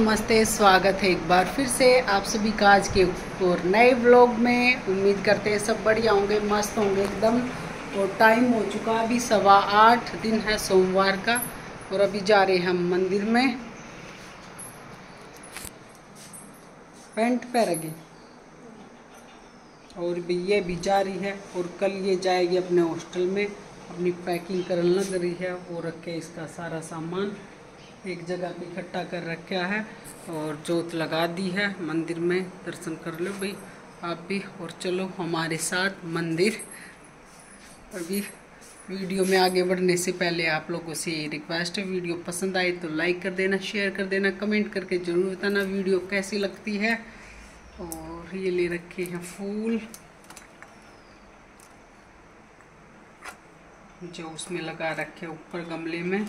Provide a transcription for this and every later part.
नमस्ते, स्वागत है एक बार फिर से आप सभी का आज के और नए व्लॉग में। उम्मीद करते हैं सब बढ़िया होंगे, मस्त होंगे एकदम। और टाइम हो चुका अभी सवा आठ, दिन है सोमवार का और अभी जा रहे हैं हम मंदिर में। पेंट पैरगे और भी ये भी जा रही है और कल ये जाएगी अपने हॉस्टल में। अपनी पैकिंग करने लग रही है वो रखे इसका सारा सामान। एक जगह पे इकट्ठा कर रखा है और जोत लगा दी है। मंदिर में दर्शन कर लो भाई, आप भी और चलो हमारे साथ मंदिर। अभी वीडियो में आगे बढ़ने से पहले आप लोगों से रिक्वेस्ट है, वीडियो पसंद आए तो लाइक कर देना शेयर कर देना कमेंट करके ज़रूर बताना वीडियो कैसी लगती है। और ये ले रखे हैं फूल। जो उसमें लगा रखे ऊपर गमले में।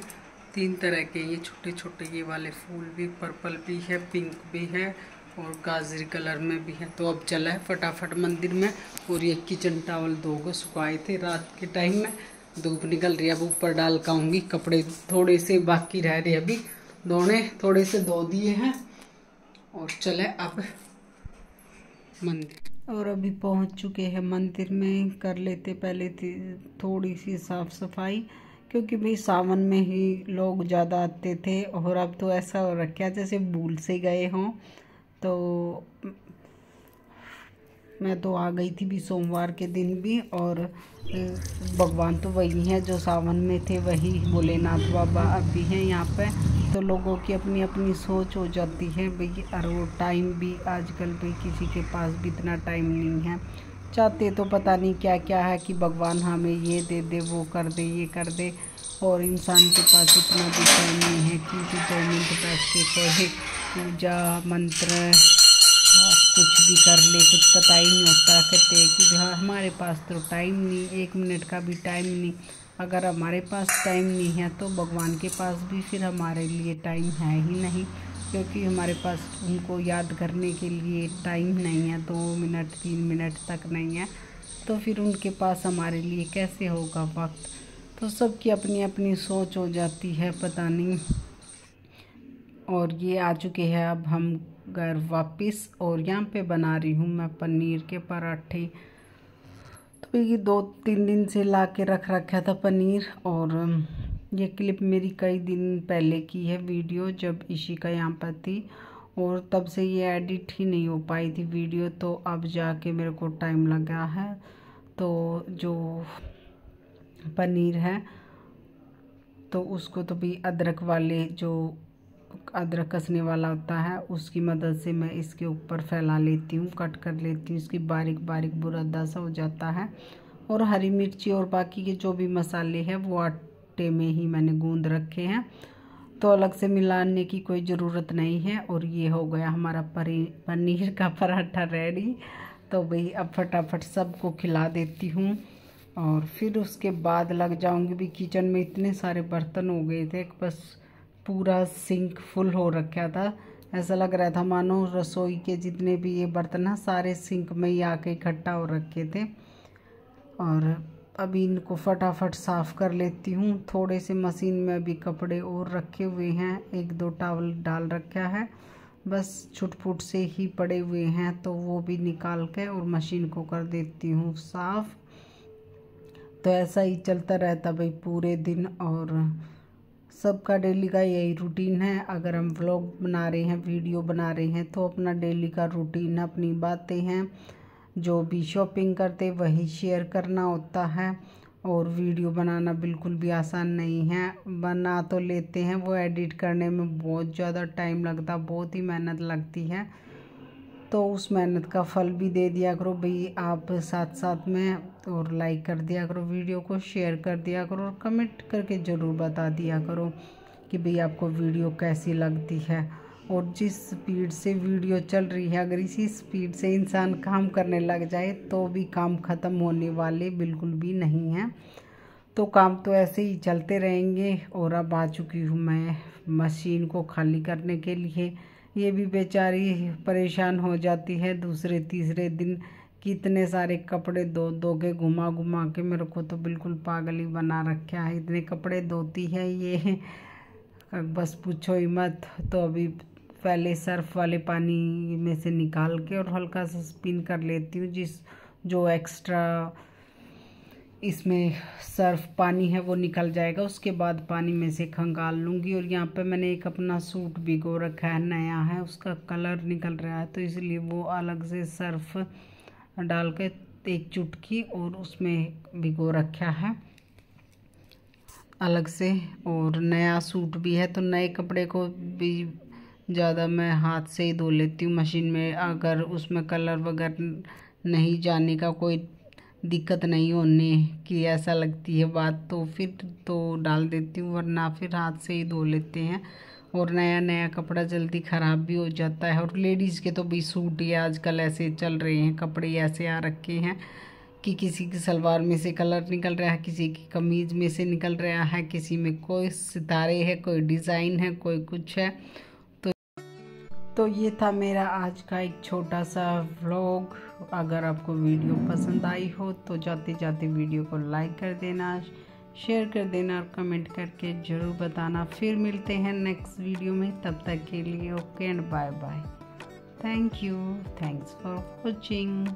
तीन तरह के ये छोटे छोटे ये वाले फूल भी, पर्पल भी है, पिंक भी है और गाजरी कलर में भी है। तो अब चला है फटाफट मंदिर में और ये किचन टावल दो गो सुखाए थे रात के टाइम में। धूप निकल रही है, अब ऊपर डाल काऊँगी कपड़े थोड़े से बाकी रह रहे अभी। दोने थोड़े से धो दिए हैं और चले अब मंदिर। और अभी पहुँच चुके हैं मंदिर में। कर लेते पहले थी थोड़ी सी साफ़ सफ़ाई। क्योंकि भाई सावन में ही लोग ज़्यादा आते थे और अब तो ऐसा हो रखा जैसे भूल से गए हों। तो मैं तो आ गई थी भी सोमवार के दिन भी और भगवान तो वही हैं जो सावन में थे, वही भोलेनाथ बाबा अब भी हैं यहाँ पे। तो लोगों की अपनी अपनी सोच हो जाती है, भाई और वो टाइम भी आजकल भाई किसी के पास भी इतना टाइम नहीं है। चाहते तो पता नहीं क्या क्या है कि भगवान हमें ये दे दे, वो कर दे, ये कर दे। और इंसान के पास इतना भी टाइम नहीं है कि दो मिनट बैठ के कोई पूजा, मंत्र कुछ भी कर ले, कुछ पता ही नहीं होता कहते कि हाँ हमारे पास तो टाइम नहीं, एक मिनट का भी टाइम नहीं। अगर हमारे पास टाइम नहीं है तो भगवान के पास भी फिर हमारे लिए टाइम है ही नहीं। क्योंकि हमारे पास उनको याद करने के लिए टाइम नहीं है, दो मिनट तीन मिनट तक नहीं है। तो फिर उनके पास हमारे लिए कैसे होगा वक्त? तो सबकी अपनी अपनी सोच हो जाती है, पता नहीं। और ये आ चुके हैं अब हम घर वापस, और यहाँ पे बना रही हूँ मैं पनीर के पराठे। तो ये दो तीन दिन से ला के रख रखा था पनीर, और ये क्लिप मेरी कई दिन पहले की है वीडियो जब इशिका यहाँ पर थी और तब से ये एडिट ही नहीं हो पाई थी वीडियो तो अब जाके मेरे को टाइम लगा है। तो जो पनीर है तो उसको तो भी अदरक वाले जो अदरक कसने वाला होता है, उसकी मदद से मैं इसके ऊपर फैला लेती हूँ, कट कर लेती हूँ, इसकी बारीक बारीक बुरादा सा हो जाता है। और हरी मिर्ची और बाकी के जो भी मसाले हैं, वो आटे में ही मैंने गूंद रखे हैं। तो अलग से मिलाने की कोई ज़रूरत नहीं है और ये हो गया हमारा पनीर का पराठा रेडी तो भाई अब फटाफट सबको खिला देती हूँ और फिर उसके बाद लग जाऊँगी भी किचन में इतने सारे बर्तन हो गए थे बस पूरा सिंक फुल हो रखा था। ऐसा लग रहा था मानो रसोई के जितने भी ये बर्तन हैं, सारे सिंक में ही आके इकट्ठा हो रखे थे। और अभी इनको फटाफट साफ़ कर लेती हूँ। थोड़े से मशीन में अभी कपड़े और रखे हुए हैं। एक दो टावल डाल रखा है। बस छुटपुट से ही पड़े हुए हैं तो वो भी निकाल के और मशीन को कर देती हूँ साफ़। तो ऐसा ही चलता रहता भाई पूरे दिन और सबका डेली का यही रूटीन है। अगर हम व्लॉग बना रहे हैं वीडियो बना रहे हैं तो अपना डेली का रूटीन अपनी बातें हैं। जो भी शॉपिंग करते, वही शेयर करना होता है। और वीडियो बनाना बिल्कुल भी आसान नहीं है। बना तो लेते हैं, वो एडिट करने में बहुत ज़्यादा टाइम लगता, बहुत ही मेहनत लगती है। तो उस मेहनत का फल भी दे दिया करो भाई, आप साथ साथ में और लाइक कर दिया करो वीडियो को शेयर कर दिया करो और कमेंट करके ज़रूर बता दिया करो कि भाई आपको वीडियो कैसी लगती है। और जिस स्पीड से वीडियो चल रही है, अगर इसी स्पीड से इंसान काम करने लग जाए तो भी काम ख़त्म होने वाले बिल्कुल भी नहीं हैं। तो काम तो ऐसे ही चलते रहेंगे और अब आ चुकी हूँ मैं मशीन को खाली करने के लिए। ये भी बेचारी परेशान हो जाती है दूसरे तीसरे दिन कितने सारे कपड़े धो धो के घुमा घुमा के मेरे को तो बिल्कुल पागल ही बना रखा है। इतने कपड़े धोती है ये। बस पूछो ही मत। तो अभी पहले सर्फ वाले पानी में से निकाल के और हल्का सा स्पिन कर लेती हूँ, जिस जो एक्स्ट्रा इसमें सर्फ पानी है वो निकल जाएगा। उसके बाद पानी में से खंगाल लूँगी और यहाँ पे मैंने एक अपना सूट भिगो रखा है, नया है, उसका कलर निकल रहा है तो इसलिए वो अलग से सर्फ डाल के एक चुटकी और उसमें भिगो रखा है। अलग से और नया सूट भी है तो नए कपड़े को भी ज़्यादा मैं हाथ से ही धो लेती हूँ मशीन में। अगर उसमें कलर वगैरह नहीं जाने का कोई दिक्कत नहीं होने की ऐसा लगती है बात तो फिर तो डाल देती हूँ वरना फिर हाथ से ही धो लेते हैं। और नया नया कपड़ा जल्दी ख़राब भी हो जाता है। और लेडीज़ के तो भी सूट ही आजकल ऐसे चल रहे हैं, कपड़े ऐसे आ रखे हैं कि किसी की सलवार में से कलर निकल रहा है, किसी की कमीज़ में से निकल रहा है, किसी में कोई सितारे है, कोई डिज़ाइन है, कोई कुछ है। तो ये था मेरा आज का एक छोटा सा व्लॉग अगर आपको वीडियो पसंद आई हो तो जाते जाते वीडियो को लाइक कर देना शेयर कर देना और कमेंट करके ज़रूर बताना। फिर मिलते हैं नेक्स्ट वीडियो में। तब तक के लिए okay and bye bye thank you thanks for watching